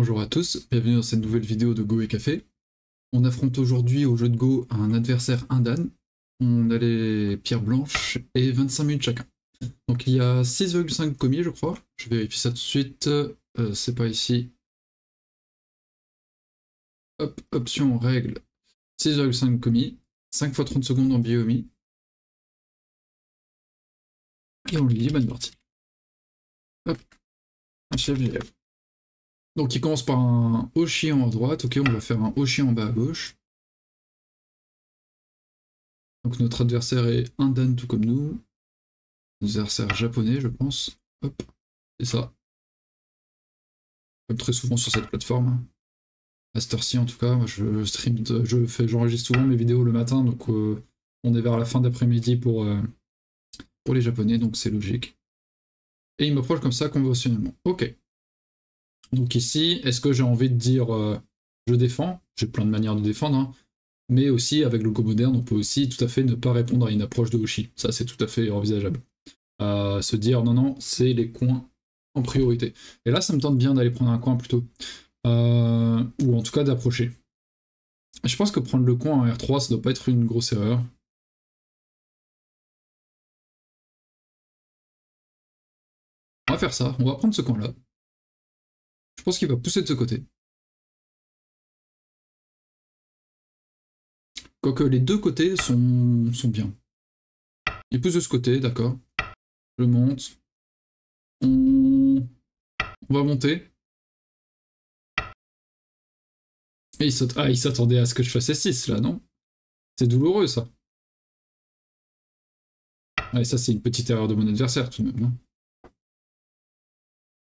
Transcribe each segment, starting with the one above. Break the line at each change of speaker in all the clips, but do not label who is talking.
Bonjour à tous, bienvenue dans cette nouvelle vidéo de Go et Café. On affronte aujourd'hui au jeu de Go un adversaire Indan. On a les pierres blanches et 25 minutes chacun. Donc il y a 6,5 commis je crois. Je vérifie ça tout de suite. Euh, c'est pas ici. Hop, option, règle. 6,5 commis. 5 x 30 secondes en biomie. Et on lui dit bonne partie. Hop. Un chef Donc il commence par un chien à droite. Ok, on va faire un chien en bas à gauche. Donc notre adversaire est un dan tout comme nous. Adversaire japonais, je pense. Hop, c'est ça. Comme très souvent sur cette plateforme. À cette heure-ci en tout cas, moi je stream, je fais, j'enregistre souvent mes vidéos le matin, donc euh, on est vers la fin d'après-midi pour, euh, pour les japonais, donc c'est logique. Et il m'approche comme ça conventionnellement. Ok. Donc ici, est-ce que j'ai envie de dire euh, je défends J'ai plein de manières de défendre, hein. mais aussi avec le Go moderne, on peut aussi tout à fait ne pas répondre à une approche de Hoshi. Ça, c'est tout à fait envisageable. se dire non, non, c'est les coins en priorité. Et là, ça me tente bien d'aller prendre un coin plutôt. Euh, ou en tout cas d'approcher. Je pense que prendre le coin en R3, ça doit pas être une grosse erreur. On va faire ça, on va prendre ce coin-là. Je pense qu'il va pousser de ce côté. Quoique les deux côtés sont, sont bien. Il pousse de ce côté, d'accord. Je monte. On... va monter. il ah, il s'attendait à ce que je fasse 6 là, non? C'est douloureux ça. Ouais, ça c'est une petite erreur de mon adversaire tout de même, non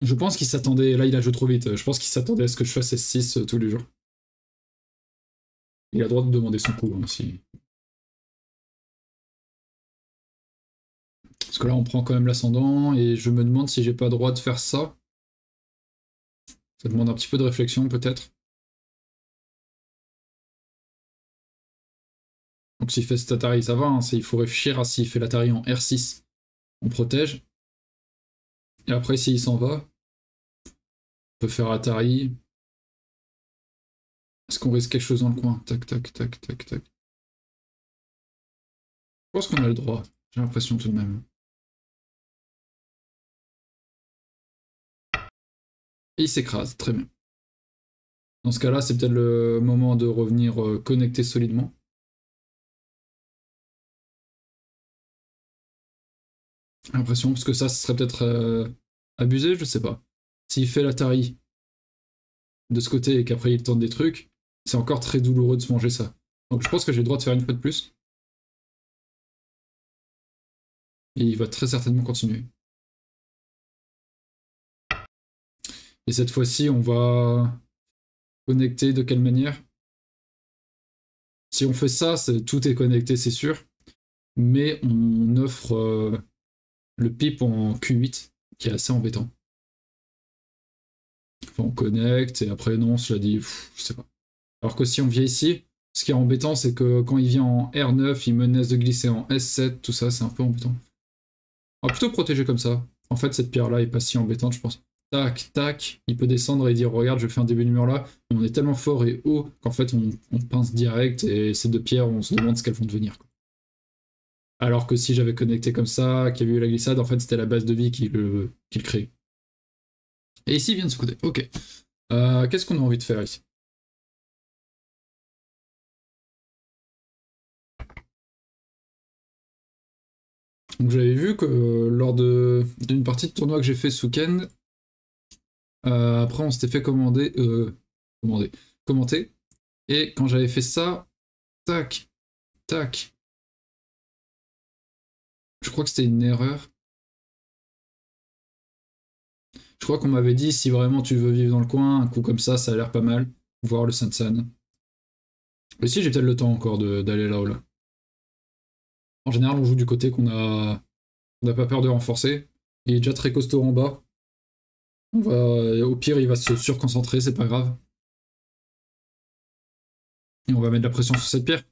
Je pense qu'il s'attendait, là il a joué trop vite, je pense qu'il s'attendait à ce que je fasse 6 euh, tous les jours. Il a le droit de demander son coup aussi. Hein, Parce que là on prend quand même l'ascendant et je me demande si j'ai pas le droit de faire ça. Ça demande un petit peu de réflexion peut-être. Donc s'il fait cet Atari, ça va, hein, il faut réfléchir à s'il fait l'Atari en R6, on protège. Et après, s'il s'en va, on peut faire Atari. Est-ce qu'on risque quelque chose dans le coin? Tac, tac, tac, tac, tac. Je pense qu'on a le droit, j'ai l'impression tout de même. Et il s'écrase, très bien. Dans ce cas-là, c'est peut-être le moment de revenir euh, connecter solidement. L'impression, parce que ça, ce serait peut-être euh, abusé, je sais pas. S'il fait l'Atari de ce côté et qu'après il tente des trucs, c'est encore très douloureux de se manger ça. Donc je pense que j'ai le droit de faire une fois de plus. Et il va très certainement continuer. Et cette fois-ci, on va connecter de quelle manière? Si on fait ça, tout est connecté, c'est sûr. Mais on offre euh, le pipe en Q8, qui est assez embêtant. on connecte, et après, non, cela dit, je sais pas. Alors que si on vient ici, ce qui est embêtant, c'est que quand il vient en R9, il menace de glisser en S7, tout ça, c'est un peu embêtant. On va plutôt protéger comme ça. En fait, cette pierre-là est pas si embêtante, je pense. Tac, tac, il peut descendre et dire regarde, je fais un début de mur là. On est tellement fort et haut qu'en fait, on, pince direct et ces deux pierres, on se demande ce qu'elles vont devenir. Alors que si j'avais connecté comme ça, qu'il y avait eu la glissade, en fait c'était la base de vie qui le, crée. Et ici il vient de ce côté. Ok. Euh, qu'est-ce qu'on a envie de faire ici? Donc j'avais vu que euh, lors d'une partie de tournoi que j'ai fait ce week-end, euh, après on s'était fait commander, commander, commenter, et quand j'avais fait ça, tac, tac, je crois que c'était une erreur. Je crois qu'on m'avait dit si vraiment tu veux vivre dans le coin, un coup comme ça, ça a l'air pas mal. Voir le Sansan. Mais si j'ai peut-être le temps encore d'aller là ou là. En général, on joue du côté qu'on a. On n'a pas peur de renforcer. Il est déjà très costaud en bas. On va... Au pire, il va se surconcentrer, c'est pas grave. Et on va mettre la pression sur cette pierre.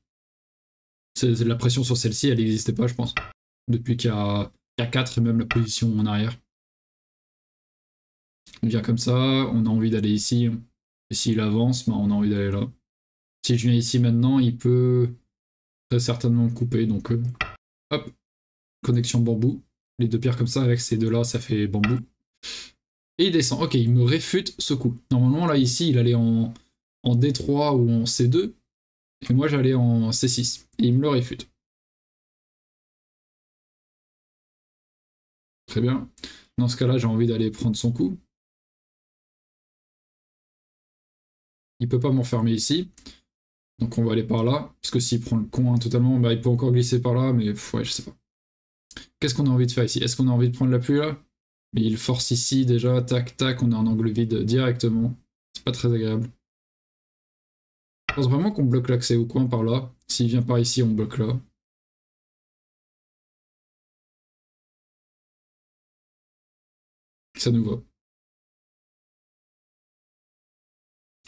La pression sur celle-ci, elle n'existait pas, je pense depuis qu'il y, a 4 et même la position en arrière. Il vient comme ça, on a envie d'aller ici. Et s'il avance, bah, on a envie d'aller là. Si je viens ici maintenant, il peut très certainement couper. Donc, euh, hop, connexion bambou. Les deux pierres comme ça, avec ces deux-là, ça fait bambou. Et il descend. Ok, il me réfute ce coup. Normalement, là, ici, il allait en, en D3 ou en C2. Et moi, j'allais en C6. Et il me le réfute. Très bien. Dans ce cas-là, j'ai envie d'aller prendre son coup. Il peut pas m'enfermer ici. Donc on va aller par là. Parce que s'il prend le coin totalement, bah, il peut encore glisser par là, mais ouais, je sais pas. Qu'est-ce qu'on a envie de faire ici? Est-ce qu'on a envie de prendre l'appui là? Mais il force ici déjà, tac, tac, on a un angle vide directement. C'est pas très agréable. Je pense vraiment qu'on bloque l'accès au coin par là? S'il vient par ici, on bloque là. Ça nous va.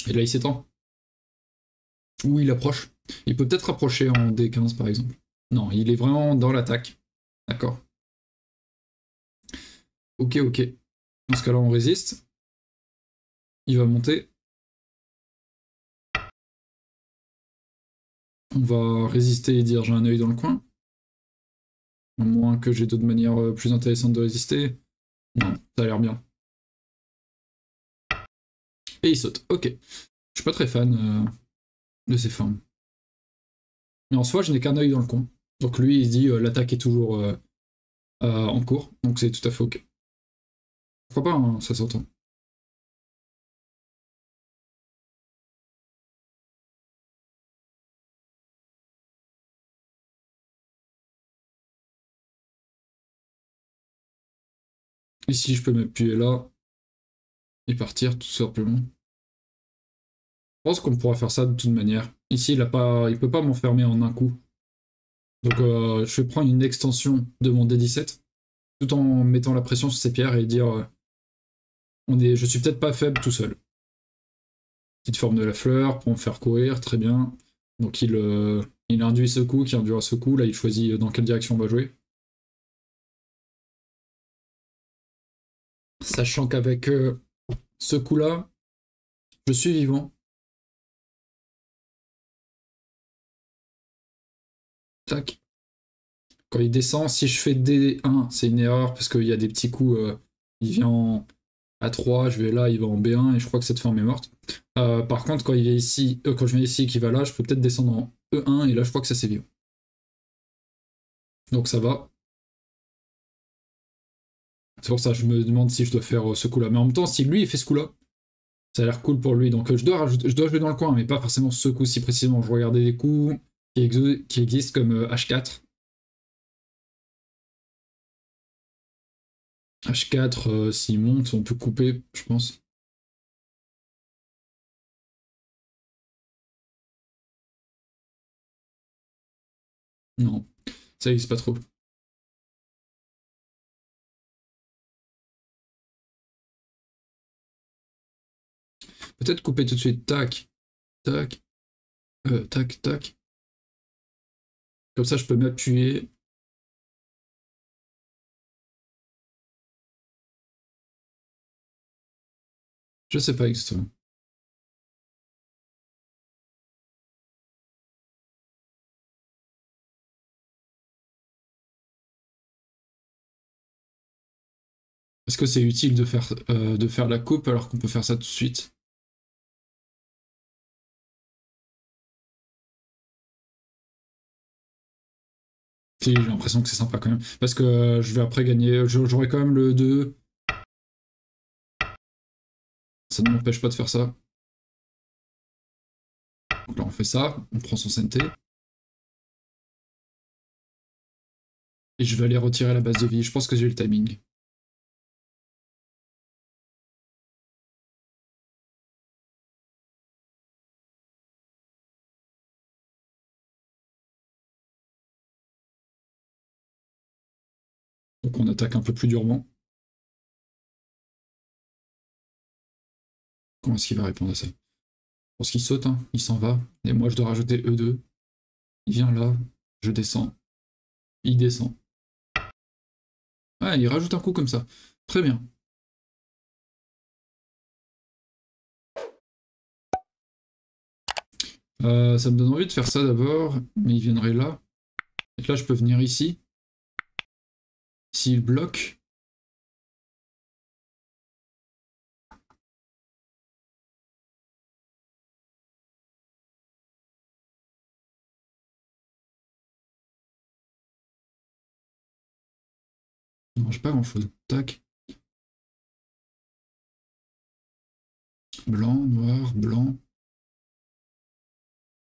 Et là, il s'étend. Ou il approche. Il peut peut-être approcher en D15 par exemple. Non, il est vraiment dans l'attaque. D'accord. Ok, ok. Dans ce cas-là, on résiste. Il va monter. On va résister et dire j'ai un œil dans le coin. À moins que j'ai d'autres manières euh, plus intéressantes de résister. Ça a l'air bien. Et il saute. Ok. Je suis pas très fan euh, de ces formes. Mais en soi, je n'ai qu'un œil dans le coin. Donc lui, il se dit euh, l'attaque est toujours en cours. Donc c'est tout à fait ok. Pourquoi pas, hein, ça s'entend. Ici, je peux m'appuyer là et partir tout simplement. Je pense qu'on pourra faire ça de toute manière. Ici, il ne peut pas m'enfermer en un coup. Donc, euh, je vais prendre une extension de mon D17 tout en mettant la pression sur ces pierres et dire euh, on est, je suis peut-être pas faible tout seul. Petite forme de la fleur pour me faire courir, très bien. Donc il, euh, il induit ce coup, qui induira ce coup. Là, il choisit dans quelle direction on va jouer. Sachant qu'avec euh, ce coup-là, je suis vivant. Tac. Quand il descend, si je fais D1, c'est une erreur parce qu'il y a des petits coups. Euh, il vient à 3, je vais là, il va en B1 et je crois que cette forme est morte. Euh, par contre, quand il est ici, quand je viens ici et qu'il va là, je peux peut-être descendre en E1 et là, je crois que ça c'est vivant. Donc ça va. C'est pour ça que je me demande si je dois faire euh, ce coup-là. Mais en même temps, si lui, il fait ce coup-là, ça a l'air cool pour lui. Donc euh, je dois, je dois jouer dans le coin, mais pas forcément ce coup-ci précisément. Je regardais des coups qui, existent comme H4. Euh, H4, s'il monte, on peut couper, je pense. Non, ça existe pas trop. Peut-être couper tout de suite. Tac. Tac. Euh, tac, tac. Comme ça, je peux m'appuyer. Je sais pas exactement. Est-ce que c'est utile de faire, euh, de faire la coupe alors qu'on peut faire ça tout de suite? J'ai l'impression que c'est sympa quand même. Parce que euh, je vais après gagner, j'aurai quand même le 2. Ça ne m'empêche pas de faire ça. Donc là on fait ça, on prend son CNT. Et je vais aller retirer la base de vie, je pense que j'ai le timing. qu'on attaque un peu plus durement. Comment est-ce qu'il va répondre à ça? Je qu'il saute, hein, il s'en va. Et moi, je dois rajouter E2. Il vient là, je descends. Il descend. Ouais, il rajoute un coup comme ça. Très bien. Euh, ça me donne envie de faire ça d'abord, mais il viendrait là. Et là, je peux venir ici. S'il bloque. Non, j'ai pas grand chose. Tac. Blanc, noir, blanc.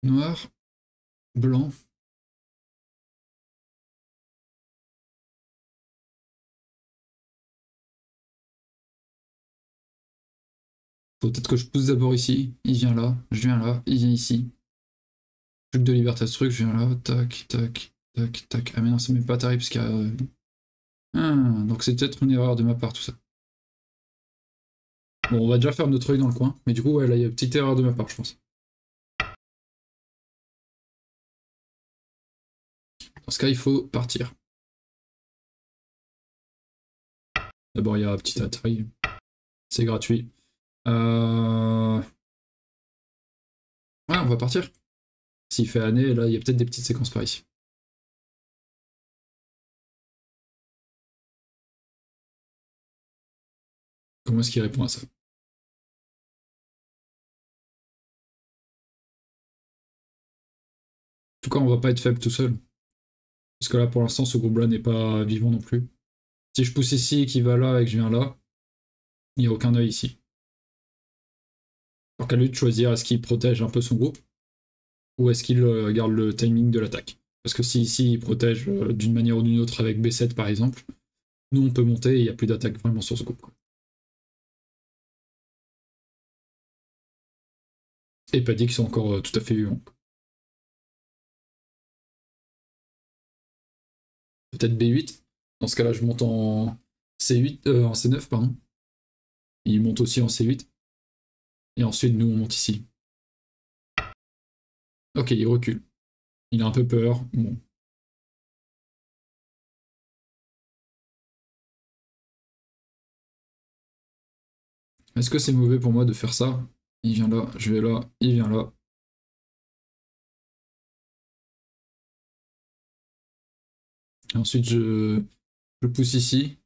Noir, blanc. Faut peut-être que je pousse d'abord ici. Il vient là, je viens là, il vient ici. Truc de liberté ce truc, je viens là, tac, tac, tac, tac. Ah mais non, ça m'est pas terrible parce qu'il y a... Ah, donc c'est peut-être une erreur de ma part tout ça. Bon, on va déjà faire notre œil dans le coin, mais du coup, ouais, là, il y a une petite erreur de ma part, je pense. Dans ce cas, il faut partir. D'abord, il y a un petit Atari. C'est gratuit. Euh... Ouais, on va partir. S'il fait année, là, il y a peut-être des petites séquences par ici. Comment est-ce qu'il répond à ça? En tout cas, on va pas être faible tout seul. Parce que là, pour l'instant, ce groupe-là n'est pas vivant non plus. Si je pousse ici, qui va là et que je viens là, il n'y a aucun œil ici. Donc à lui de choisir est-ce qu'il protège un peu son groupe ou est-ce qu'il euh, garde le timing de l'attaque? Parce que si ici il protège euh, d'une manière ou d'une autre avec B7 par exemple, nous on peut monter et il n'y a plus d'attaque vraiment sur ce groupe. Et pas dit qu'ils sont encore euh, tout à fait vivants. Peut-être B8. Dans ce cas-là, je monte en C8, en C9, pardon. Il monte aussi en C8. Et ensuite, nous, on monte ici. Ok, il recule. Il a un peu peur. Bon. Est-ce que c'est mauvais pour moi de faire ça? Il vient là, je vais là, il vient là. ensuite, je, je pousse ici.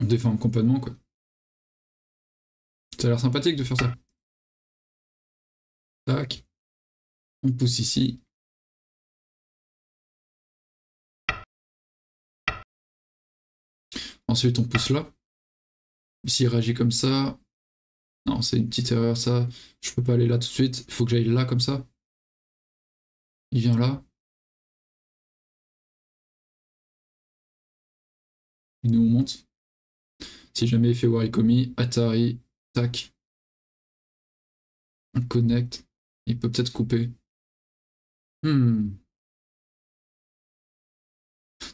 On défend complètement, quoi. Ça a l'air sympathique de faire ça. Tac. On pousse ici. Ensuite, on pousse là. S'il réagit comme ça... Non, c'est une petite erreur, ça. Je peux pas aller là tout de suite. Il faut que j'aille là, comme ça. Il vient là. Il nous monte. Si jamais il fait Warikomi, Atari, tac. On connecte. Il peut peut-être couper. Hmm.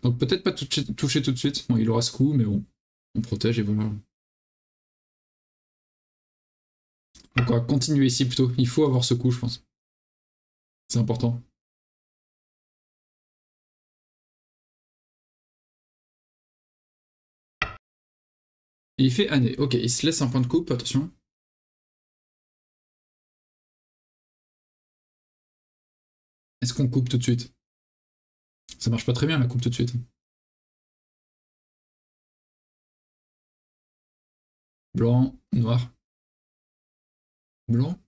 Donc peut-être pas toucher, toucher, tout de suite. Bon, il aura ce coup, mais bon, on protège et voilà. Donc on va continuer ici plutôt. Il faut avoir ce coup, je pense. C'est important. Il fait année. Ok, il se laisse un point de coupe, attention. Est-ce qu'on coupe tout de suite? Ça marche pas très bien la coupe tout de suite. Blanc, noir. Blanc?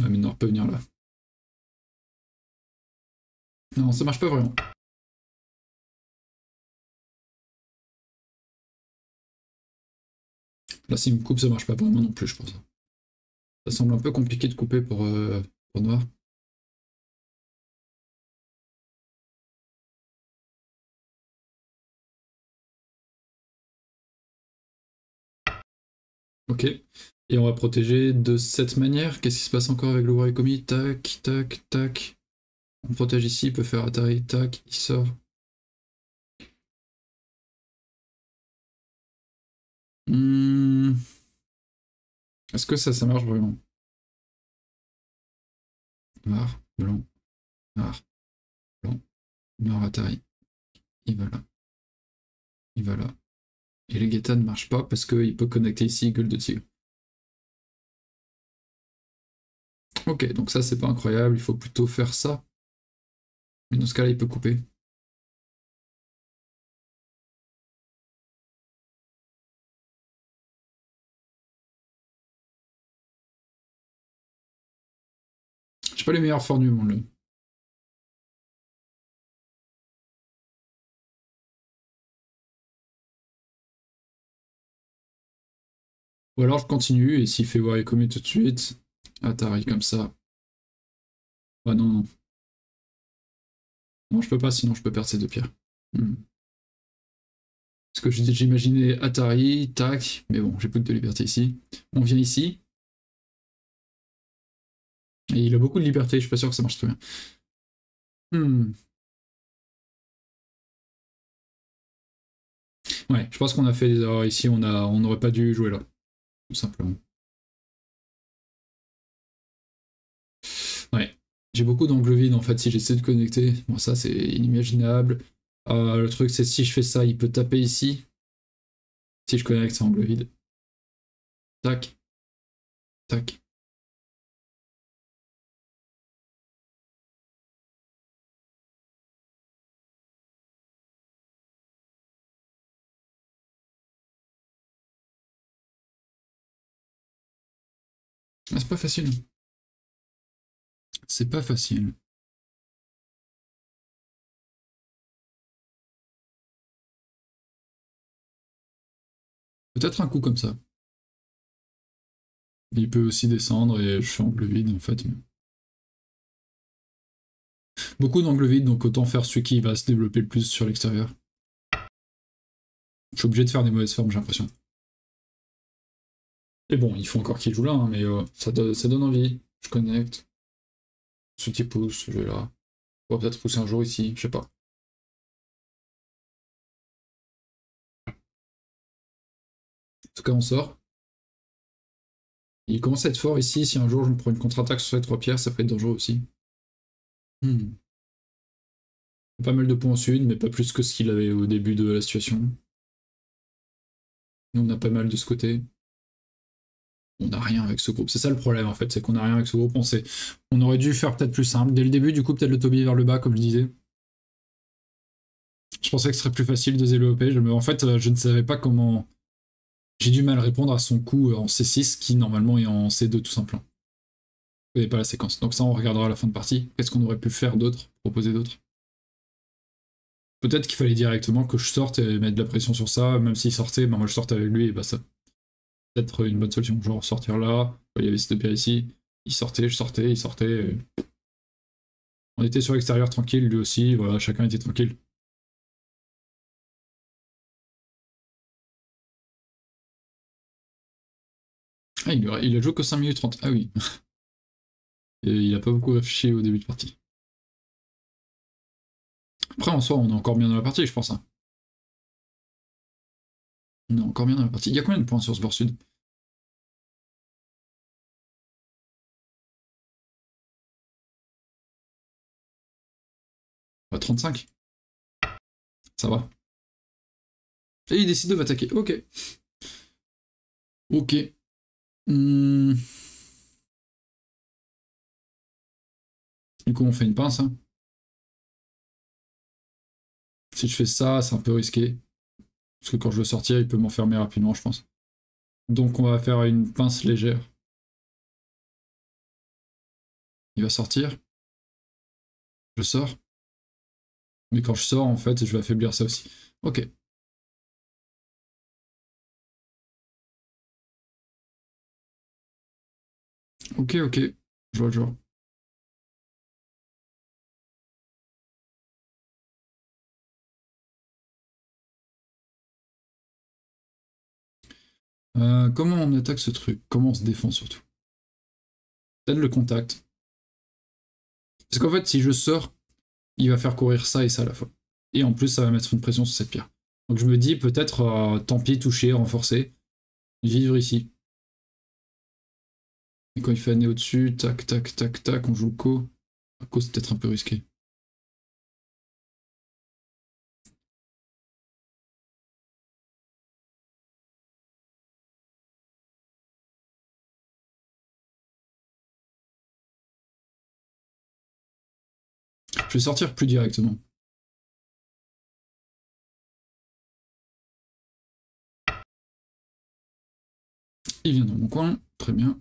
Ouais mais noir peut venir là. Non, ça marche pas vraiment. Là, s'il me coupe, ça marche pas vraiment non plus, je pense. Ça semble un peu compliqué de couper pour, euh, pour noir. Ok. Et on va protéger de cette manière. Qu'est-ce qui se passe encore avec le Warikomi Tac, tac, tac. On protège ici, il peut faire Atari, tac, il sort. Hum... Est-ce que ça, ça marche vraiment Noir, blanc, noir, blanc, noir Atari. Il va là. Il va là. Et le Geta ne marche pas parce qu'il peut connecter ici gueule de tigre. Ok, donc ça c'est pas incroyable, il faut plutôt faire ça. Mais dans ce cas-là, il peut couper. Pas les meilleurs forts du monde. Ou alors je continue, et s'il fait voir commis tout de suite, Atari comme ça. Ah non, non. Non, je peux pas, sinon je peux perdre ces deux pierres. Hmm. Parce que j'imaginais Atari, tac, mais bon, j'ai plus de liberté ici. On vient ici. Il a beaucoup de liberté, je suis pas sûr que ça marche très bien. Hmm. Ouais, je pense qu'on a fait des erreurs ici, on n'aurait pas dû jouer là tout simplement. Ouais, j'ai beaucoup d'angles vides en fait si j'essaie de connecter. Bon, ça c'est inimaginable. Euh, le truc c'est si je fais ça, il peut taper ici. Si je connecte, c'est angle vide. Tac. Tac. Ah, c'est pas facile. C'est pas facile. Peut-être un coup comme ça. Il peut aussi descendre et je fais angle vide en fait. Beaucoup d'angle vide, donc autant faire celui qui va se développer le plus sur l'extérieur. Je suis obligé de faire des mauvaises formes, j'ai l'impression. Et bon, il faut encore qu'il joue là, hein, mais euh, ça, donne envie. Je connecte. Ce qui pousse, je vais là. On va peut-être pousser un jour ici, je sais pas. En tout cas, on sort. Il commence à être fort ici. Si un jour je me prends une contre-attaque sur les trois pierres, ça peut être dangereux aussi. Hmm. Pas mal de points au sud, mais pas plus que ce qu'il avait au début de la situation. Nous, on a pas mal de ce côté on n'a rien avec ce groupe. C'est ça le problème en fait, c'est qu'on n'a rien avec ce groupe. On, aurait dû faire peut-être plus simple. Dès le début, du coup, peut-être le Toby vers le bas, comme je disais. Je pensais que ce serait plus facile de zéloper. En fait, euh, je ne savais pas comment. J'ai du mal à répondre à son coup euh, en C6 qui normalement est en C2 tout simplement. Vous n'avez pas la séquence. Donc ça, on regardera à la fin de partie. Qu'est-ce qu'on aurait pu faire d'autre Proposer d'autre? Peut-être qu'il fallait directement que je sorte et mettre de la pression sur ça. Même s'il sortait, ben moi je sortais avec lui et bah ça peut-être une bonne solution. Genre sortir là, il y avait cette pierre ici, il sortait, je sortais, il sortait. On était sur l'extérieur tranquille, lui aussi, voilà, chacun était tranquille. Ah, il, a, joué que 5 minutes 30. Ah oui. Et il a pas beaucoup réfléchi au début de partie. Après, en soi, on est encore bien dans la partie, je pense. Hein. On encore bien dans la partie. Il y a combien de points sur ce bord sud? 35. Ça va. Et il décide de m'attaquer. Ok. Ok. Hmm. Du coup, on fait une pince. Hein. Si je fais ça, c'est un peu risqué. Parce que quand je veux sortir, il peut m'enfermer rapidement, je pense. Donc on va faire une pince légère. Il va sortir. Je sors. Mais quand je sors, en fait, je vais affaiblir ça aussi. Ok. Ok, ok. Je vois le genre. Euh, comment on attaque ce truc? Comment on se défend surtout? Peut-être le contact. Parce qu'en fait, si je sors, il va faire courir ça et ça à la fois. Et en plus, ça va mettre une pression sur cette pierre. Donc je me dis peut-être, euh, tant pis, toucher, renforcer, vivre ici. Et quand il fait année au-dessus, tac, tac, tac, tac, on joue le co. Co, c'est peut-être un peu risqué. Sortir plus directement. Il vient dans mon coin, très bien.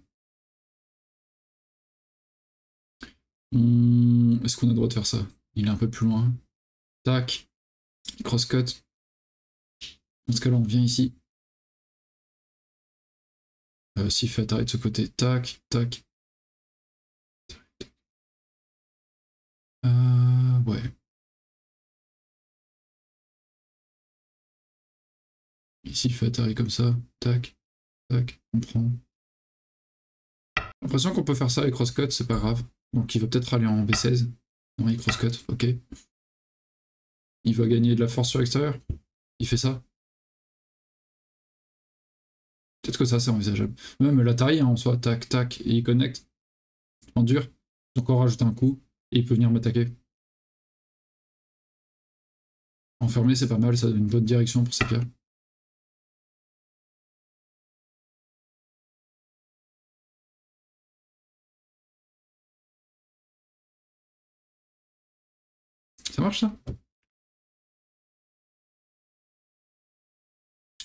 Hmm, est-ce qu'on a le droit de faire ça? Il est un peu plus loin. Tac. Crosscut. Dans ce cas-là, on vient ici. Euh, si fait arrête de ce côté, tac, tac. Euh, ouais. Ici, fait atterrir comme ça, tac, tac, on prend. L'impression qu'on peut faire ça avec crosscut, c'est pas grave. Donc il va peut-être aller en V16. Non, il crosscut, ok. Il va gagner de la force sur l'extérieur. Il fait ça. Peut-être que ça, c'est envisageable. Même l'Atari, hein, en soi, tac, tac, et il connecte. En dur. Donc on rajoute un coup, il peut venir m'attaquer. Enfermé, c'est pas mal, ça donne une bonne direction pour ces pierres. Ça marche ça?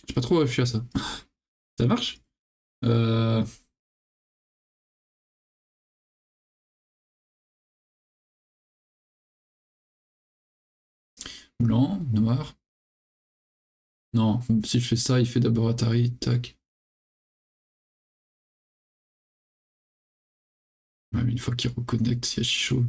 J'ai pas trop réfléchi à ça. ça marche? Euh... Blanc, noir. Non, si je fais ça, il fait d'abord Atari, tac. Même une fois qu'il reconnecte, a chaud.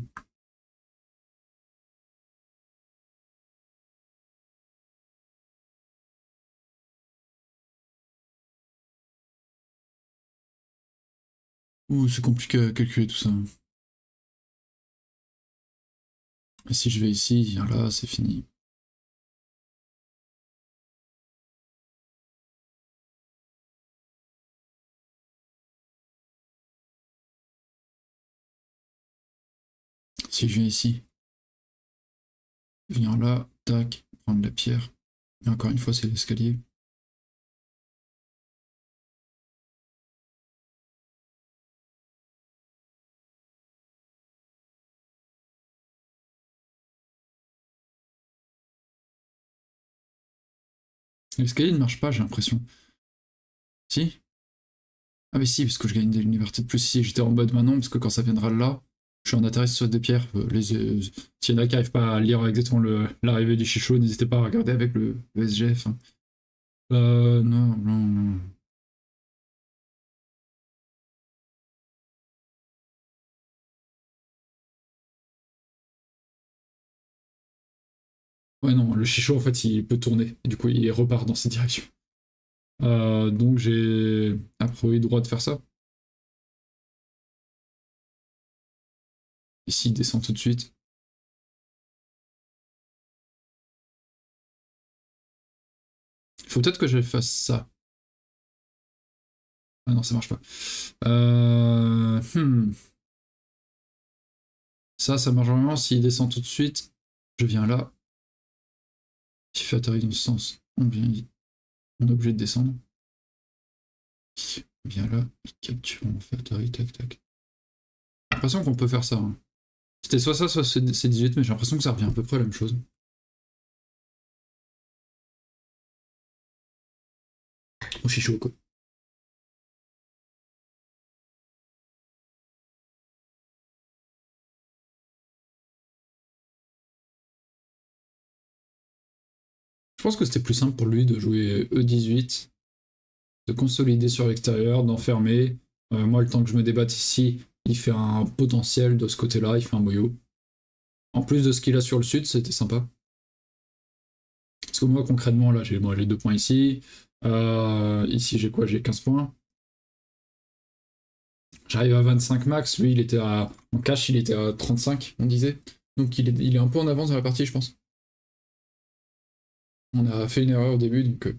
Ouh, c'est compliqué à calculer tout ça. Et si je vais ici, là, c'est fini. Je viens ici, venir là, tac, prendre la pierre. Et encore une fois, c'est l'escalier. L'escalier ne marche pas, j'ai l'impression. Si? Ah mais si, parce que je gagne des libertés de plus. Si, j'étais en mode maintenant, parce que quand ça viendra là, je suis en atterrissage sur des pierres. Euh, les, euh, S'il y en a qui n'arrivent pas à lire exactement l'arrivée du chichot, n'hésitez pas à regarder avec le, SGF. Hein. Euh, non, non, non. Ouais, non, le chichot, en fait, il peut tourner. Du coup, il repart dans cette direction. Euh, donc, j'ai a priori droit de faire ça. Ici, descend tout de suite? Il faut peut-être que je fasse ça. Ah non, ça marche pas. Euh, hmm. Ça, ça marche vraiment s'il descend tout de suite. Je viens là. S'il fait atterrir dans ce sens, on vient On est obligé de descendre. On vient là, il capture, on fait atterrir, tac tac. J'ai l'impression qu'on peut faire ça. Hein. C'était soit ça, soit c'est 18, mais j'ai l'impression que ça revient à peu près à la même chose. Oh, je suis chaud, quoi. Je pense que c'était plus simple pour lui de jouer E18, de consolider sur l'extérieur, d'enfermer. Euh, moi, le temps que je me débatte ici, il fait un potentiel de ce côté-là, il fait un boyau. En plus de ce qu'il a sur le sud, c'était sympa. Parce que moi, concrètement, là, j'ai moi, deux points ici. Euh, ici, j'ai quoi? J'ai 15 points. J'arrive à 25 max. Lui, il était à. En cash, il était à 35, on disait. Donc, il est, il est un peu en avance dans la partie, je pense. On a fait une erreur au début, donc. Euh,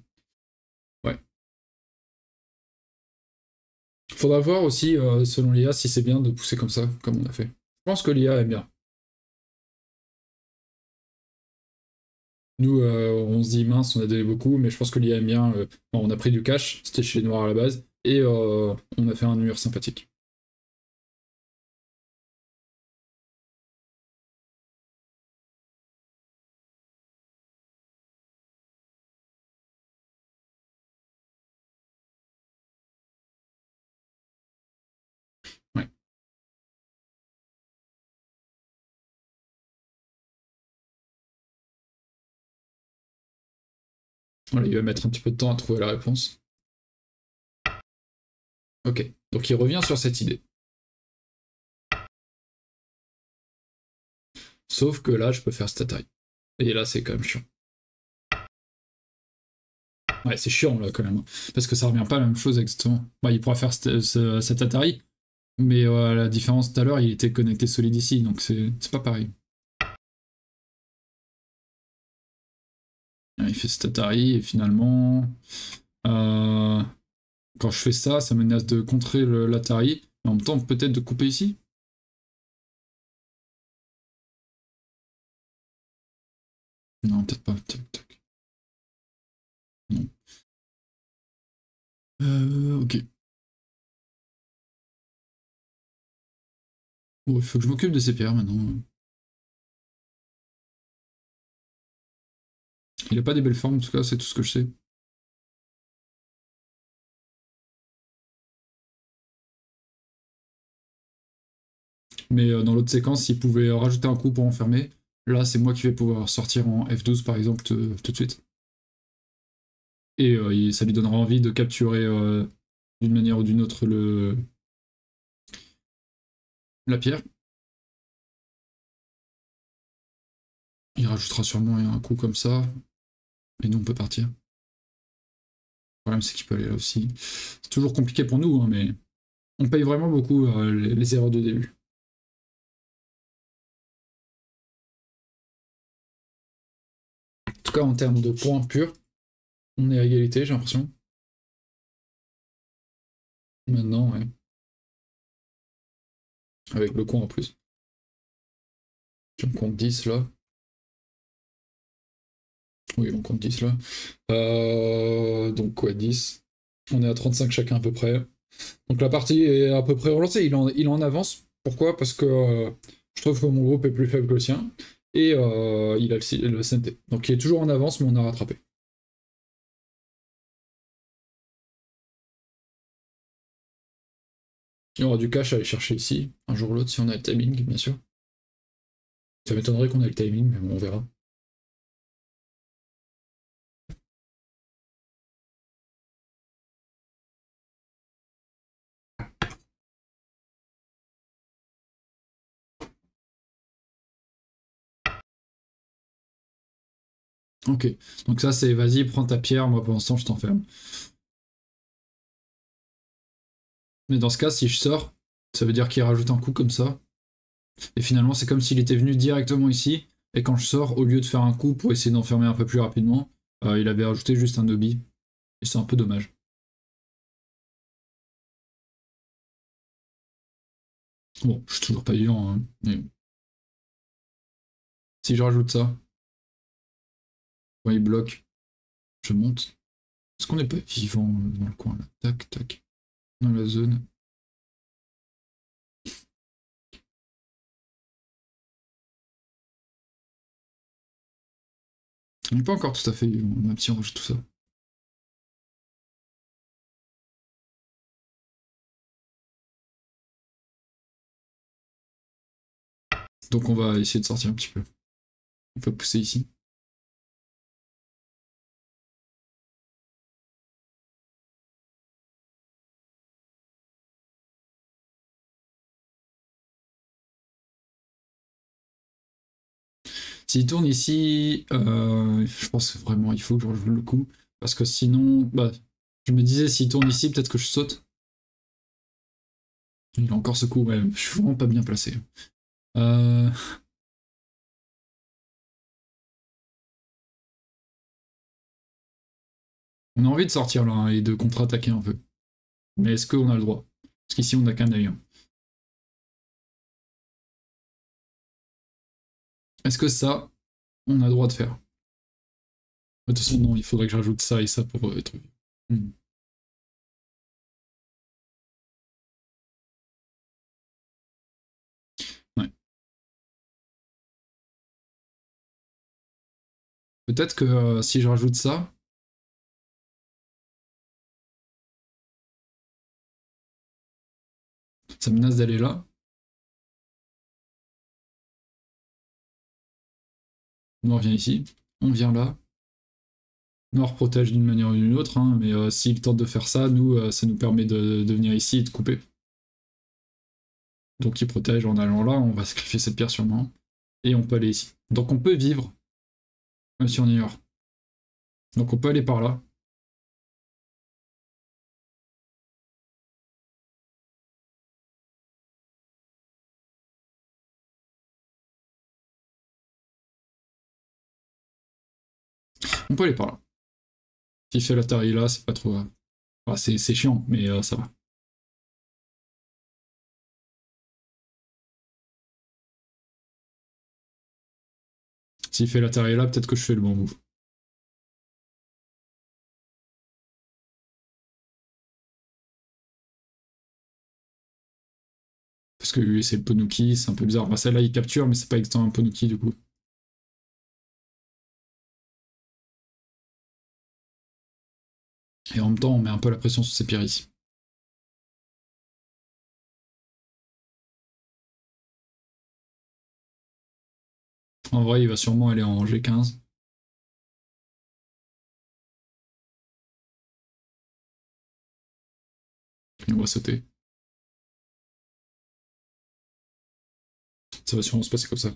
Faudra voir aussi, euh, selon l'IA, si c'est bien de pousser comme ça, comme on a fait. Je pense que l'IA aime bien. Nous, euh, on se dit mince, on a donné beaucoup, mais je pense que l'IA aime bien. on a pris du cash, c'était chez les Noirs à la base, et on a fait un mur sympathique. Voilà, il va mettre un petit peu de temps à trouver la réponse. Ok, donc il revient sur cette idée. Sauf que là, je peux faire Statari. Et là, c'est quand même chiant. Ouais, c'est chiant là quand même. Hein. Parce que ça revient pas à la même chose exactement. il pourra faire cet Atari, mais euh, la différence tout à l'heure, il était connecté solide ici, donc c'est pas pareil. Il fait cet Atari et finalement, euh, quand je fais ça, ça menace de contrer l'Atari, mais en même temps peut-être de couper ici. Non, peut-être pas. Euh, ok. Bon, il faut que je m'occupe de ces pierres maintenant. Il a pas des belles formes, en tout cas, c'est tout ce que je sais. Mais euh, dans l'autre séquence, s'il pouvait rajouter un coup pour enfermer, là, c'est moi qui vais pouvoir sortir en F12, par exemple, tout de suite. Et euh, ça lui donnera envie de capturer euh, d'une manière ou d'une autre le... la pierre. Il rajoutera sûrement un coup comme ça. Et nous, on peut partir. Le problème, c'est qu'il peut aller là aussi. C'est toujours compliqué pour nous, hein, mais on paye vraiment beaucoup euh, les, erreurs de début. En tout cas, en termes de points purs, on est à égalité, j'ai l'impression. Maintenant, ouais. Avec le coin en plus. Je me compte 10 là. Oui, on compte 10 là. Euh, donc, quoi, 10. On est à 35 chacun à peu près. Donc la partie est à peu près relancée. Il en, en avance. Pourquoi? Parce que euh, je trouve que mon groupe est plus faible que le sien. Et euh, il a le, le CNT. Donc il est toujours en avance, mais on a rattrapé. Il y aura du cash à aller chercher ici, un jour ou l'autre, si on a le timing, bien sûr. Ça m'étonnerait qu'on ait le timing, mais bon, on verra. Ok, donc ça c'est vas-y, prends ta pierre, moi pour l'instant je t'enferme. Mais dans ce cas, si je sors, ça veut dire qu'il rajoute un coup comme ça. Et finalement, c'est comme s'il était venu directement ici. Et quand je sors, au lieu de faire un coup pour essayer d'enfermer un peu plus rapidement, euh, il avait rajouté juste un obi. Et c'est un peu dommage. Bon, je suis toujours pas vivant, hein. Si je rajoute ça, il bloque, je monte. Est-ce qu'on n'est pas vivant dans le coin là? Tac, tac. Dans la zone. On n'est pas encore tout à fait vivant, même si on rajoute tout ça. Donc on va essayer de sortir un petit peu. On peut pousser ici. S'il tourne ici, euh, je pense vraiment il faut que je rejoue le coup. Parce que sinon, bah, je me disais s'il tourne ici, peut-être que je saute. Il a encore ce coup, ouais, je suis vraiment pas bien placé. Euh, on a envie de sortir là hein, et de contre-attaquer un peu. Mais est-ce qu'on a le droit? Parce qu'ici on n'a qu'un œil. Est-ce que ça, on a le droit de faire? De toute façon, non, il faudrait que j'ajoute ça et ça pour euh, être... Hmm. Ouais. Peut-être que euh, si je rajoute ça... Ça menace d'aller là. On vient ici, on vient là. Noir protège d'une manière ou d'une autre, hein, mais euh, s'il tente de faire ça, nous, euh, ça nous permet de, de, venir ici et de couper. Donc il protège en allant là, on va sacrifier cette pierre sûrement. Et on peut aller ici. Donc on peut vivre, même si on ignore. Donc on peut aller par là. On peut aller par là. Si fait la taille là, c'est pas trop... Enfin, c'est chiant, mais euh, ça va. S'il fait la taille là, peut-être que je fais le bon move. Parce que lui, c'est le Ponuki, c'est un peu bizarre. Bah, celle-là, il capture, mais c'est pas exactement un Ponuki du coup. Et en même temps, on met un peu la pression sur ici. En vrai, il va sûrement aller en G15. Et on va sauter. Ça va sûrement se passer comme ça.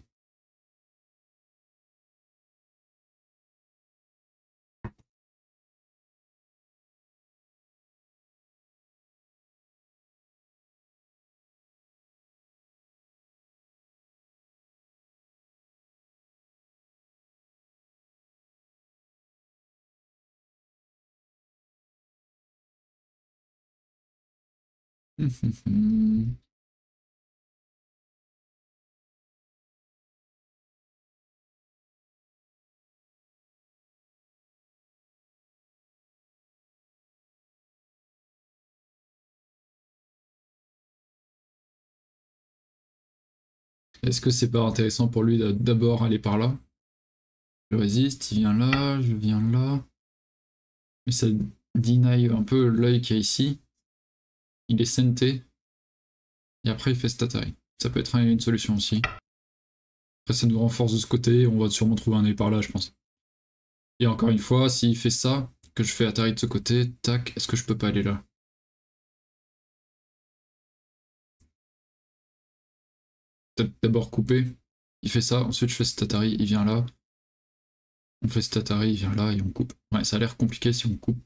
Est-ce que c'est pas intéressant pour lui d'abord aller par là? Je résiste, il vient là, je viens là. Mais ça deny un peu l'œil qu'il y a ici il est senté, et après il fait statari. Ça peut être une solution aussi. Après ça nous renforce de ce côté, on va sûrement trouver un nez par là je pense. Et encore une fois, s'il fait ça, que je fais Atari de ce côté, tac, est-ce que je peux pas aller là? Peut-être d'abord couper, il fait ça, ensuite je fais Statari, il vient là. On fait Statari, il vient là et on coupe. Ouais, ça a l'air compliqué si on coupe.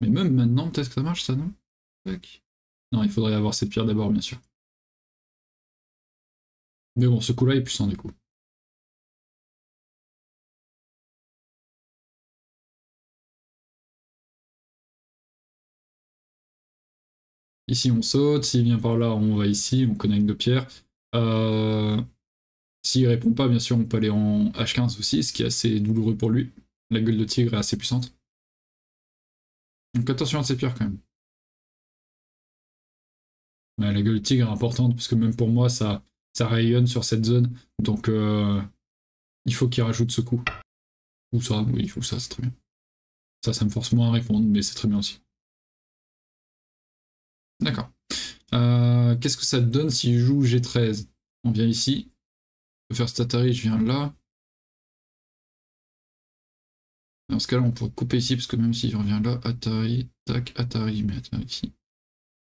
Mais même maintenant, peut-être que ça marche ça, non? Non, il faudrait avoir cette pierre d'abord, bien sûr. Mais bon, ce coup-là est puissant du coup. Ici on saute, s'il vient par là on va ici, on connecte deux pierres. Euh... S'il répond pas, bien sûr on peut aller en H15 aussi, ce qui est assez douloureux pour lui. La gueule de tigre est assez puissante. Donc attention à ces pierres quand même la gueule tigre est importante parce que même pour moi, ça, ça rayonne sur cette zone. Donc, euh, il faut qu'il rajoute ce coup. Ou ça, oui, ou ça, c'est très bien. Ça, ça me force moins à répondre, mais c'est très bien aussi. D'accord. Euh, qu'est-ce que ça donne s'il joue G13 On vient ici. On peut faire Statari, je viens là. Dans ce cas-là, on peut couper ici, parce que même si je reviens là, Atari, tac, Atari, mais Atari ici.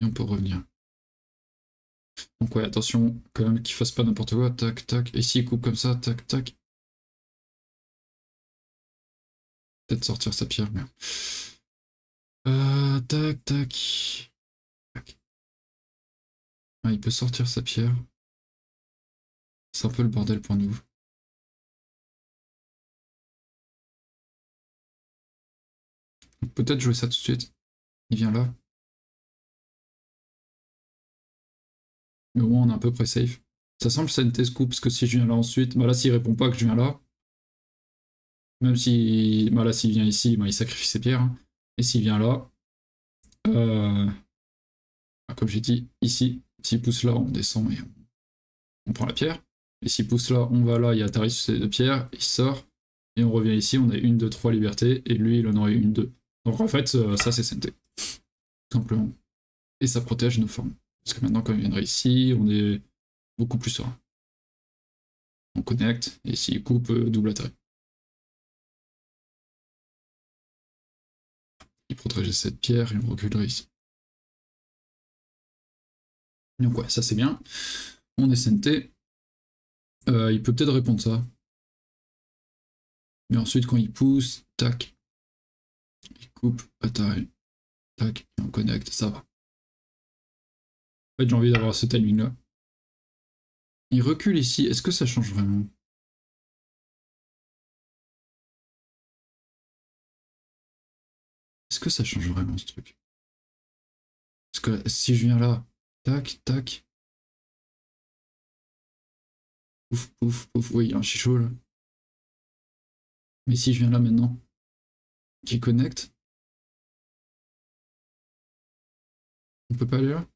Et on peut revenir. Donc ouais, attention quand même qu'il fasse pas n'importe quoi. Tac, tac. Et s'il coupe comme ça, tac, tac. Peut-être sortir sa pierre, mais... Euh, tac, tac. tac. il peut sortir sa pierre. C'est un peu le bordel pour nous. Peut-être jouer ça tout de suite. Il vient là. Mais au moins on est à peu près safe. Ça semble scoop parce que si je viens là ensuite, bah là s'il répond pas que je viens là, même si, bah là s'il vient ici, bah, il sacrifie ses pierres. Hein. Et s'il vient là, euh, comme j'ai dit, ici, s'il pousse là, on descend et on, prend la pierre. Et s'il pousse là, on va là, il y a sur ces deux pierres, il sort, et on revient ici, on a une, deux, trois libertés, et lui il en aurait une, deux. Donc en fait, euh, ça c'est. Tout simplement. Et ça protège nos formes. Parce que maintenant, quand il viendra ici, on est beaucoup plus serein. On connecte, et s'il coupe, euh, double atterri. Il protégeait cette pierre, il reculerait ici. Donc ouais, ça c'est bien. On est SNT. Euh, il peut peut-être répondre ça. Mais ensuite, quand il pousse, tac, il coupe, Atari, tac, et on connecte, ça va. En fait, j'ai envie d'avoir ce timing-là. Il recule ici, est-ce que ça change vraiment? Est-ce que ça change vraiment ce truc? Parce que si je viens là, tac, tac. Pouf, pouf, pouf, oui, il y a un chichot là. Mais si je viens là maintenant, qui connecte, on peut pas aller là?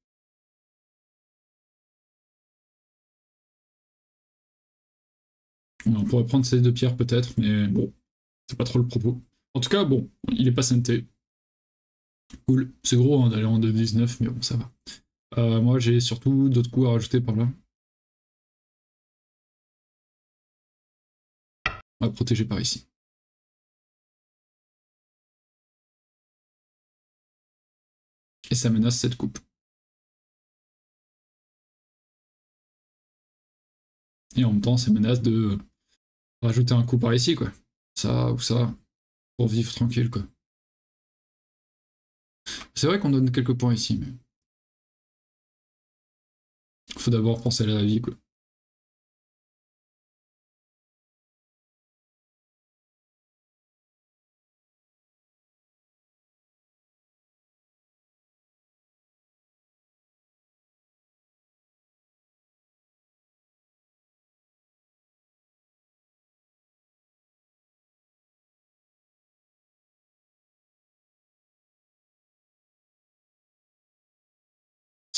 On pourrait prendre ces deux pierres peut-être, mais bon, c'est pas trop le propos. En tout cas, bon, il est pas santé. Cool, c'est gros hein, d'aller en 2-19, mais bon, ça va. Euh, moi, j'ai surtout d'autres coups à rajouter par là. On va protéger par ici. Et ça menace cette coupe. Et en même temps, ça menace de rajouter un coup par ici, quoi. Ça ou ça, pour vivre tranquille, quoi. C'est vrai qu'on donne quelques points ici, mais... Faut d'abord penser à la vie, quoi.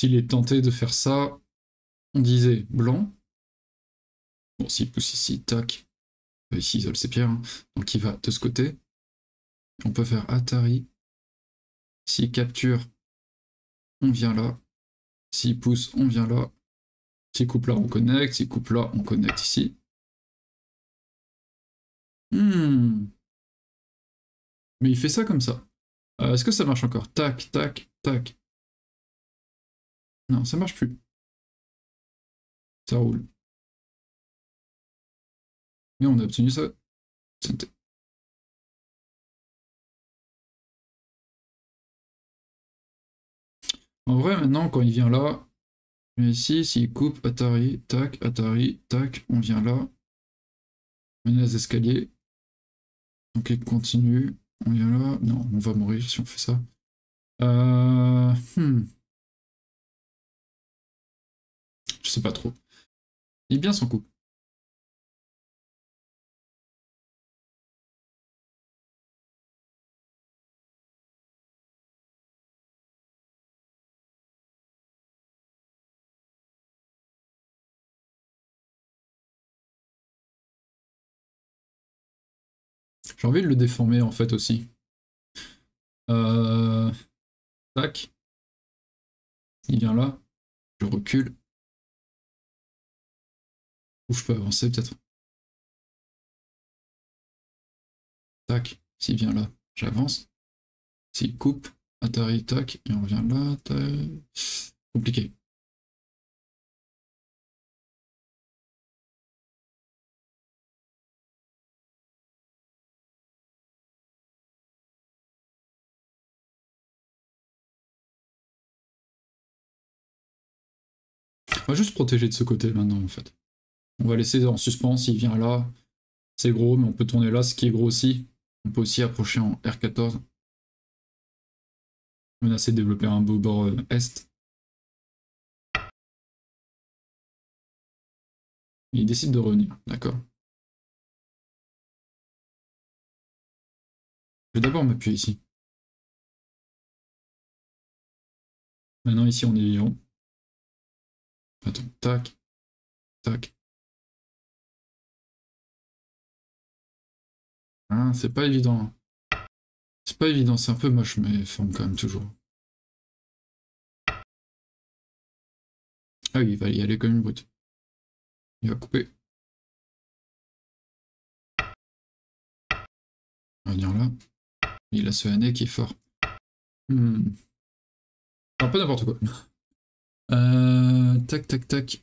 S'il est tenté de faire ça, on disait blanc. Bon, s'il pousse ici, tac. Euh, ici, isole ses pierres. Hein. Donc il va de ce côté. On peut faire Atari. S'il capture, on vient là. S'il pousse, on vient là. S'il coupe là, on connecte. S'il coupe là, on connecte ici. Hmm. Mais il fait ça comme ça. Euh, est-ce que ça marche encore? Tac, tac, tac. Non, ça marche plus. Ça roule. Mais on a obtenu ça. En vrai, maintenant, quand il vient là, ici, s'il coupe, Atari, tac, Atari, tac, on vient là. Menace d'escalier. Donc il continue. On vient là. Non, on va mourir si on fait ça. Euh... Hmm. Sais pas trop. Il est bien son coup. J'ai envie de le déformer en fait aussi. Euh... Tac. Il vient là. Je recule je peux avancer peut-être. Tac, s'il vient là, j'avance. S'il coupe, Atari, tac, et on vient là, tac. Compliqué. On va juste protéger de ce côté maintenant en fait. On va laisser en suspens s'il vient là. C'est gros, mais on peut tourner là, ce qui est gros aussi. On peut aussi approcher en R14. Menacer de développer un beau bord euh, est. Il décide de revenir, d'accord. Je vais d'abord m'appuyer ici. Maintenant ici on est vivant. Attends, tac, tac. Hein, c'est pas évident. C'est pas évident, c'est un peu moche, mais forme quand même toujours. Ah oui, il va y aller comme une brute. Il va couper. On va venir là. Il a ce année qui est fort. Hmm. Un n'importe quoi. Euh, tac, tac, tac.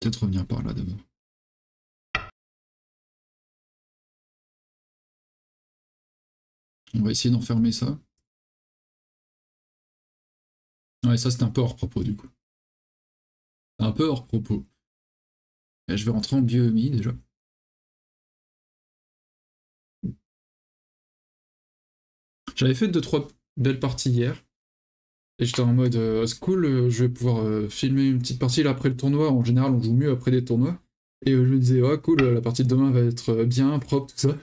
Peut-être revenir par là d'abord. On va essayer d'enfermer ça. Ouais, ça c'était un peu hors propos du coup. Un peu hors propos. Et je vais rentrer en bioémie déjà. J'avais fait 2-3 belles parties hier. Et j'étais en mode, euh, c'est cool, euh, je vais pouvoir euh, filmer une petite partie là après le tournoi. En général, on joue mieux après des tournois. Et je me disais, ouais, cool, la partie de demain va être bien, propre, tout ça.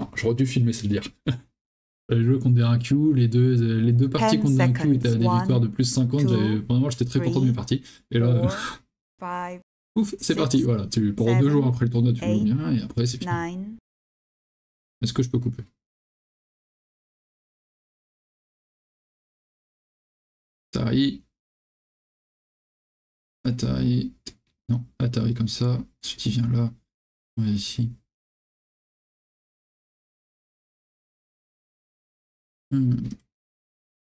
Non, j'aurais dû filmer, c'est le dire. J'avais joué contre des RQ, les deux, les deux parties contre des RQ étaient à des victoires de plus 50. Pendant moi, j'étais très content de mes parties. Et là, ouf, c'est parti. Voilà, tu, pendant deux jours après le tournoi, tu joues bien et après, c'est fini. Est-ce que je peux couper? Atari. Atari. Non, Atari comme ça. Ensuite, il vient là. On va ici. Hmm.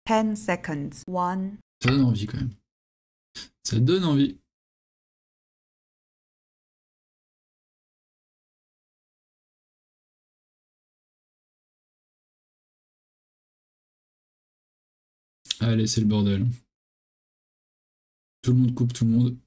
10 seconds. One.
Ça donne envie quand même. Ça donne envie. Allez, c'est le bordel. Tout le monde coupe tout le monde.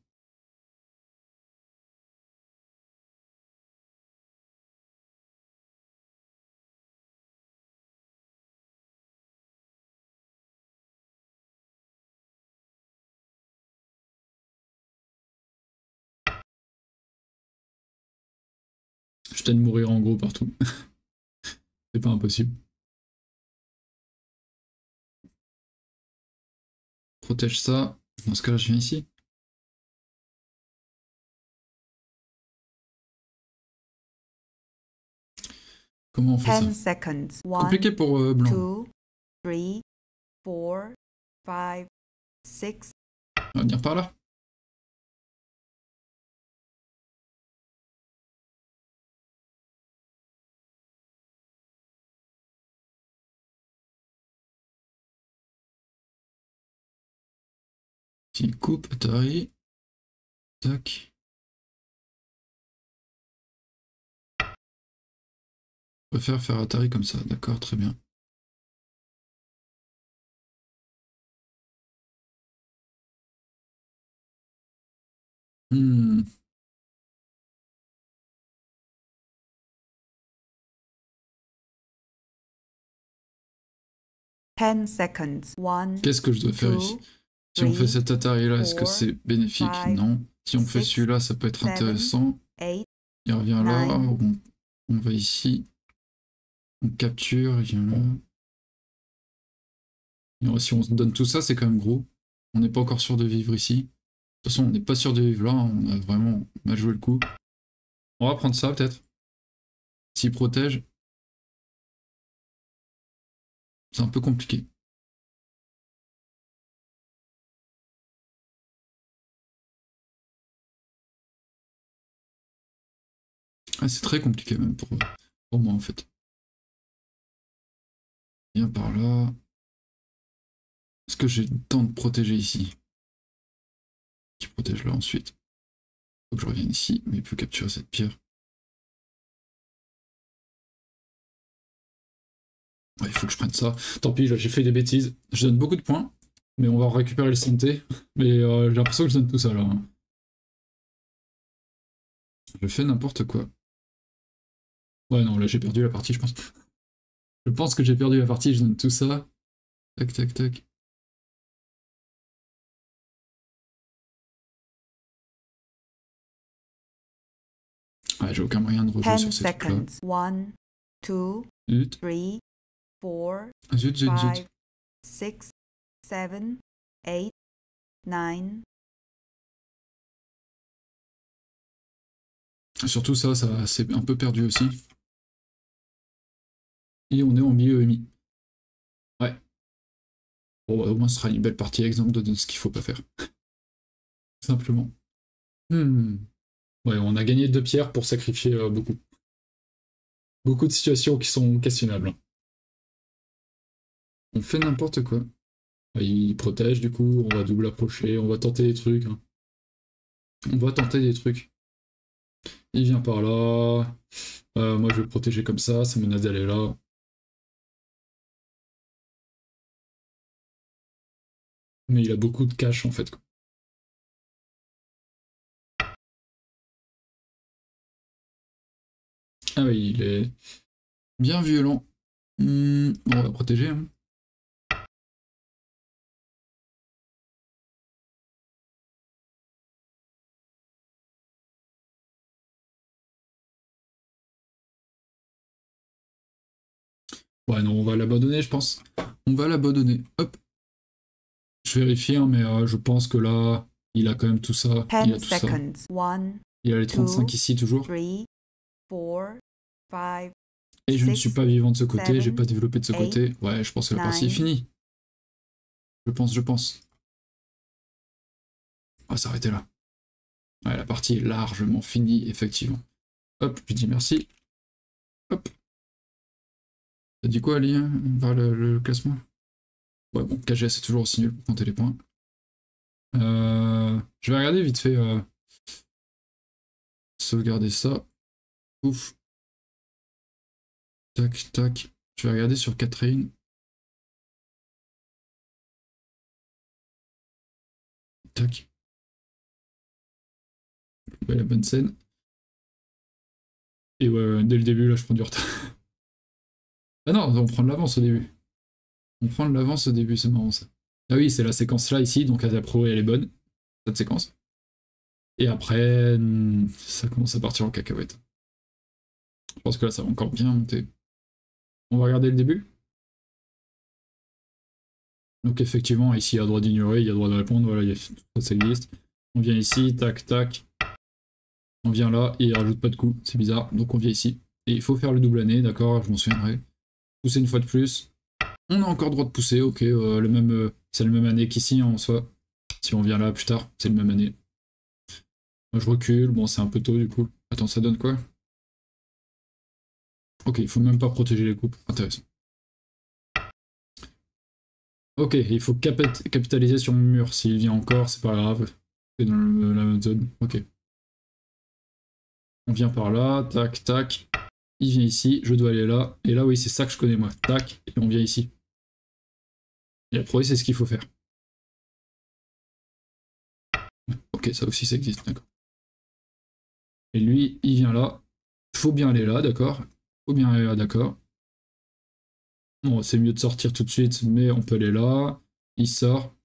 Je de mourir en gros partout. c'est pas impossible. Protège ça. Dans ce cas-là, je viens ici. Comment on fait ça Compliqué pour euh, blanc.
2, 3, 4, 5, 6.
On va venir par là. Coupe, Atari. Tac. Je préfère faire Atari comme ça, d'accord, très bien. Hmm. Qu'est-ce que je dois faire ici? Si on fait cet Atari-là, est-ce que c'est bénéfique? Non. Si on fait celui-là, ça peut être intéressant. Il revient là, on, va ici. On capture, il vient là. si on se donne tout ça, c'est quand même gros. On n'est pas encore sûr de vivre ici. De toute façon, on n'est pas sûr de vivre là, on a vraiment mal joué le coup. On va prendre ça peut-être. S'il protège. C'est un peu compliqué. Ah, c'est très compliqué même pour, moi en fait. Viens par là. Est-ce que j'ai le temps de protéger ici? Qui protège là ensuite? Faut que je revienne ici, mais il peut capturer cette pierre. il faut que je prenne ça. Tant pis, j'ai fait des bêtises. Je donne beaucoup de points, mais on va récupérer le santé. Mais euh, j'ai l'impression que je donne tout ça là. Je fais n'importe quoi. Ouais, non, là j'ai perdu la partie, je pense. Je pense que j'ai perdu la partie, je donne tout ça. Tac, tac, tac. Ouais, j'ai aucun moyen de rejouer sur cette là
1, 2, 3, 4, 5, 6, 7, 8, 9.
Surtout ça, ça c'est un peu perdu aussi. Et on est en milieu EMI. Ouais. Bon, bah, au moins, ce sera une belle partie exemple de ce qu'il faut pas faire. Simplement. Hmm. Ouais, on a gagné deux pierres pour sacrifier euh, beaucoup. Beaucoup de situations qui sont questionnables. On fait n'importe quoi. Il protège, du coup, on va double approcher, on va tenter des trucs. Hein. On va tenter des trucs. Il vient par là. Euh, moi, je vais protéger comme ça, ça menace d'aller là. Mais il a beaucoup de cash, en fait. Ah oui, il est bien violent. Hmm, on va protéger. Hein. Ouais, non, on va l'abandonner, je pense. On va l'abandonner. Hop. Je vérifie, hein, mais euh, je pense que là, il a quand même tout ça. il a tout ça. il a les 35 ici toujours. Et je ne suis pas vivant de ce côté, j'ai pas développé de ce côté. Ouais, je pense que la partie est finie. Je pense, je pense. On va s'arrêter là. Ouais, la partie est largement finie, effectivement. Hop, je dis merci. Hop. T'as dit quoi, Ali, par le, classement? Ouais, bon, KGS c'est toujours aussi nul pour compter les points. Euh, je vais regarder vite fait. Euh, sauvegarder ça. Ouf. Tac, tac. Je vais regarder sur Catherine. Tac. la bonne scène. Et ouais, dès le début, là, je prends du retard. Ah non, on prend de l'avance au début. On prend de l'avance au début, c'est marrant ça. Ah oui, c'est la séquence là ici, donc la pro elle est bonne, cette séquence. Et après, hmm, ça commence à partir en cacahuète. Je pense que là ça va encore bien monter. On va regarder le début. Donc effectivement, ici il y a droit d'ignorer, il y a droit de répondre, voilà, ça existe. On vient ici, tac, tac. On vient là, et il rajoute pas de coup, c'est bizarre. Donc on vient ici. Et il faut faire le double année, d'accord, je m'en souviendrai pousser une fois de plus. On a encore droit de pousser, ok, euh, le même, euh, c'est la même année qu'ici hein, en soi. Si on vient là plus tard, c'est la même année. Moi je recule, bon c'est un peu tôt du coup. Attends, ça donne quoi? Ok, il faut même pas protéger les coupes, intéressant. Ok, il faut capitaliser sur le mur. S'il vient encore, c'est pas grave. C'est dans la même zone. Ok. On vient par là, tac, tac il vient ici, je dois aller là, et là oui c'est ça que je connais moi, tac, et on vient ici. Et après c'est ce qu'il faut faire. Ok, ça aussi ça existe, d'accord. Et lui, il vient là, faut bien aller là, d'accord Faut bien aller là, d'accord Bon, c'est mieux de sortir tout de suite, mais on peut aller là, il sort,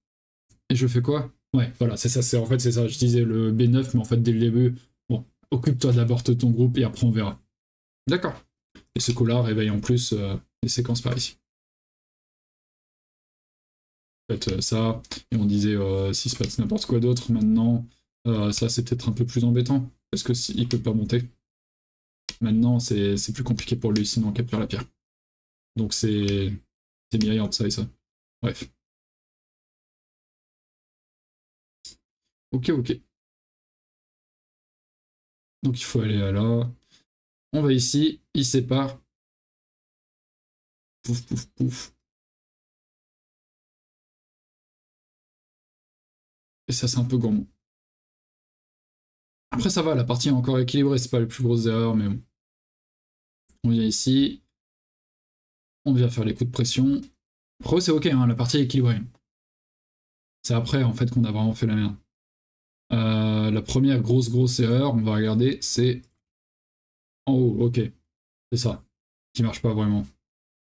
et je fais quoi? Ouais, voilà, c'est ça, c'est en fait c'est ça, je disais le B9, mais en fait dès le début, bon, occupe-toi d'abord de ton groupe et après on verra. D'accord. Et ce coup-là réveille en plus euh, les séquences par ici. Euh, ça, et on disait euh, s'il se passe n'importe quoi d'autre maintenant, ça c'est peut-être un peu plus embêtant, parce que s'il peut pas monter. Maintenant c'est plus compliqué pour lui sinon on capture la pierre. Donc c'est c'est ça et ça. Bref. Ok, ok. Donc il faut aller à là. On va ici, il sépare. Pouf, pouf, pouf. Et ça, c'est un peu gourmand. Après, ça va, la partie est encore équilibrée, c'est pas les plus grosses erreurs, mais bon. On vient ici. On vient faire les coups de pression. Après, c'est ok, hein, la partie est équilibrée. C'est après, en fait, qu'on a vraiment fait la merde. Euh, la première grosse, grosse erreur, on va regarder, c'est en haut, ok. C'est ça. Qui marche pas vraiment.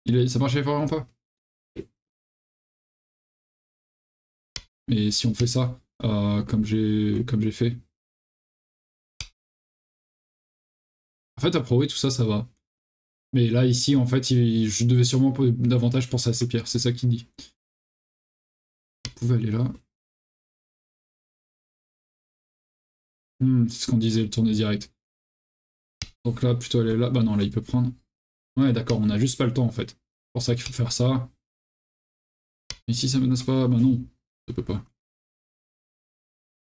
Il Ça marchait vraiment pas Mais si on fait ça, euh, comme j'ai fait. En fait, à priori, tout ça, ça va. Mais là, ici, en fait, je devais sûrement davantage penser à ces pierres. C'est ça qu'il dit. Vous pouvez aller là. Hmm, c'est ce qu'on disait, le tourner direct. Donc là, plutôt aller là. Bah non, là, il peut prendre. Ouais, d'accord, on a juste pas le temps, en fait. C'est pour ça qu'il faut faire ça. Si ça menace pas, bah non, ça peut pas.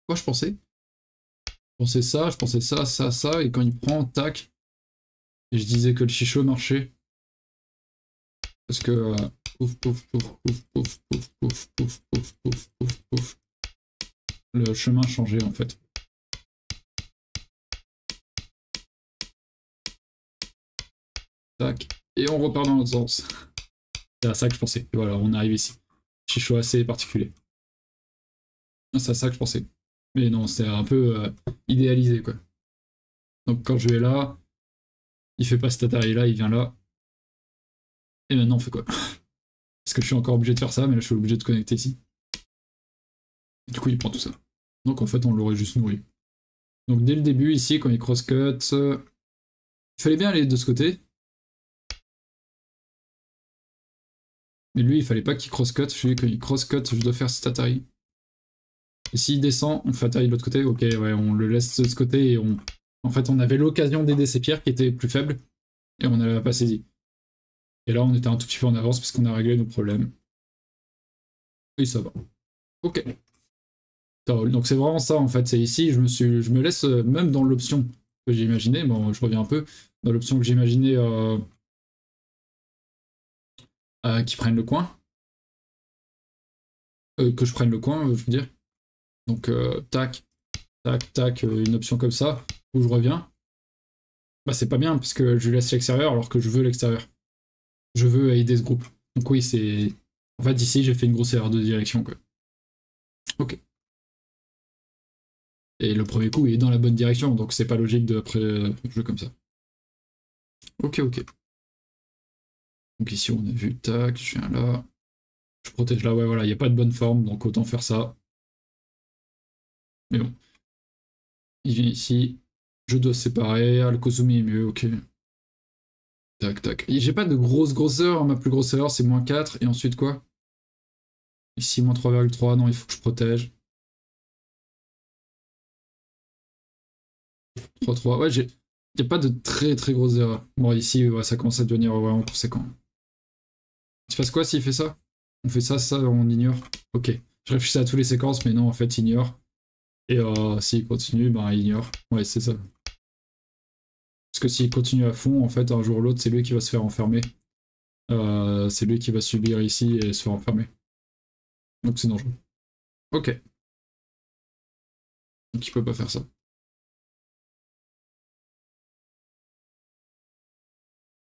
Quoi je pensais Je pensais ça, je pensais ça, ça, ça, et quand il prend, tac, et je disais que le chichot marchait. Parce que... pouf, pouf, pouf, pouf, pouf, pouf, pouf, pouf, pouf, pouf, pouf, pouf. Le chemin changeait en fait. Tac. Et on repart dans l'autre sens. C'est à ça que je pensais. Voilà, on arrive ici. Chichot assez particulier. C'est à ça que je pensais. Mais non, c'est un peu euh, idéalisé, quoi. Donc quand je vais là, il fait pas cet Atari là, il vient là. Et maintenant on fait quoi? Parce que je suis encore obligé de faire ça, mais là je suis obligé de connecter ici. du coup il prend tout ça. Donc en fait on l'aurait juste nourri. Donc dès le début ici, quand il cross-cut, il fallait bien aller de ce côté. Mais lui il fallait pas qu'il cross-cut, je lui quand il cross-cut, je dois faire cet Atari. Et s'il descend, on fait Atari de l'autre côté, ok, ouais, on le laisse de ce côté et on, en fait, on avait l'occasion d'aider ces pierres qui étaient plus faibles, et on n'avait pas saisi. Et là, on était un tout petit peu en avance parce qu'on a réglé nos problèmes. Oui, ça va. Ok. Donc c'est vraiment ça, en fait. C'est ici, je me, suis, je me laisse, euh, même dans l'option que j'ai imaginée, bon, je reviens un peu, dans l'option que j'ai imaginée euh, euh, qui prennent le coin. que je prenne le coin, je veux dire. Donc, tac, tac, tac, une option comme ça où je reviens, bah c'est pas bien parce que je laisse l'extérieur alors que je veux l'extérieur. Je veux aider ce groupe. Donc oui, c'est... En fait, ici, j'ai fait une grosse erreur de direction. Ok. Et le premier coup, il est dans la bonne direction, donc c'est pas logique de après jouer comme ça. Ok, ok. Donc ici, on a vu, tac, je viens là. Je protège là, ouais, voilà, il n'y a pas de bonne forme, donc autant faire ça. Mais bon. Il vient ici, je dois séparer. Ah, est mieux, ok. Tac, tac. J'ai pas de grosse grosseur. Ma plus grosse erreur, c'est moins 4. Et ensuite, quoi? Ici, moins 3,3. Non, il faut que je protège. 3-3. Ouais, j'ai... Il a pas de très très grosses erreurs. Bon, ici, ça commence à devenir vraiment conséquent. Il se passe quoi s'il fait ça? On fait ça, ça, on ignore. Ok. Je réfléchis à toutes les séquences, mais non, en fait, ignore. Et euh, s'il continue, ben, il ignore. Ouais, c'est ça. Parce que s'il continue à fond, en fait, un jour ou l'autre, c'est lui qui va se faire enfermer. Euh, c'est lui qui va subir ici et se faire enfermer. Donc c'est dangereux. Ok. Donc il peut pas faire ça.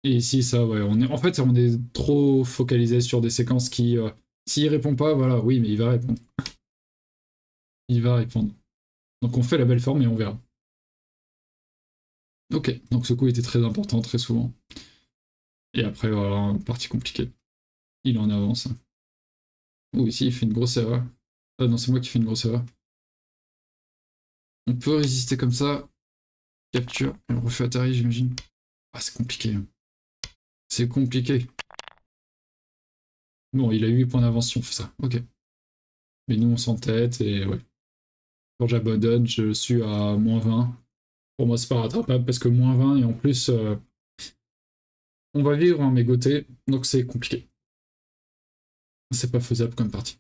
Et ici, ça, ouais, on est, en fait, on est trop focalisé sur des séquences qui, euh, s'il répond pas, voilà, oui, mais il va répondre. Il va répondre. Donc on fait la belle forme et on verra. Ok, donc ce coup était très important très souvent. Et après, voilà, partie compliquée. Il en avance. Oh, ici, il fait une grosse erreur. Ah non, c'est moi qui fais une grosse erreur. On peut résister comme ça. Capture. On refait atterrir, j'imagine. Ah, c'est compliqué. C'est compliqué. Bon, il a 8 points d'avance si on fait ça. Ok. Mais nous, on s'entête et ouais. Quand j'abandonne, je suis à moins 20. Pour moi, c'est pas rattrapable parce que moins 20 et en plus, euh, on va vivre en mégoté, donc c'est compliqué. C'est pas faisable comme partie.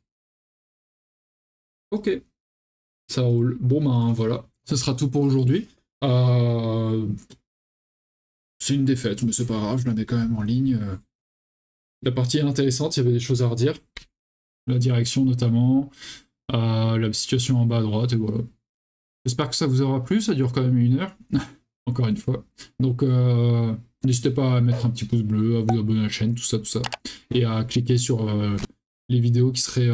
Ok, ça roule. Bon ben voilà, ce sera tout pour aujourd'hui. Euh, c'est une défaite, mais c'est pas grave, je la mets quand même en ligne. La partie est intéressante, il y avait des choses à redire. La direction notamment, euh, la situation en bas à droite, et voilà. J'espère que ça vous aura plu, ça dure quand même une heure, encore une fois. Donc euh, n'hésitez pas à mettre un petit pouce bleu, à vous abonner à la chaîne, tout ça, tout ça. Et à cliquer sur euh, les vidéos qui seraient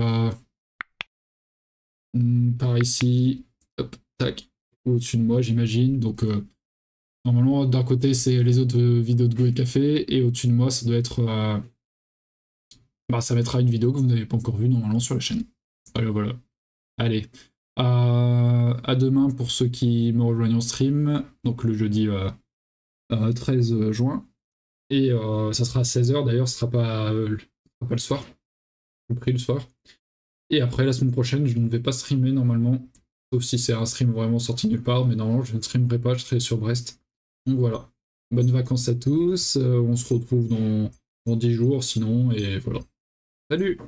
hmm, par ici, hop, tac, au-dessus de moi j'imagine. Donc normalement d'un côté c'est les autres vidéos de Go et Café, et au-dessus de moi ça doit être... bah ça mettra une vidéo que vous n'avez pas encore vue normalement sur la chaîne. Voilà, voilà. Allez, à, demain pour ceux qui me rejoignent en stream, donc le jeudi 13 euh, juin. Et euh, ça sera à 16h d'ailleurs, ce sera pas, euh, le soir. Je pris le soir. Et après, la semaine prochaine, je ne vais pas streamer normalement. Sauf si c'est un stream vraiment sorti nulle part, mais normalement, je ne streamerai pas, je serai sur Brest. Donc voilà. Bonnes vacances à tous. on se retrouve dans, dans 10 jours sinon, et voilà. Salut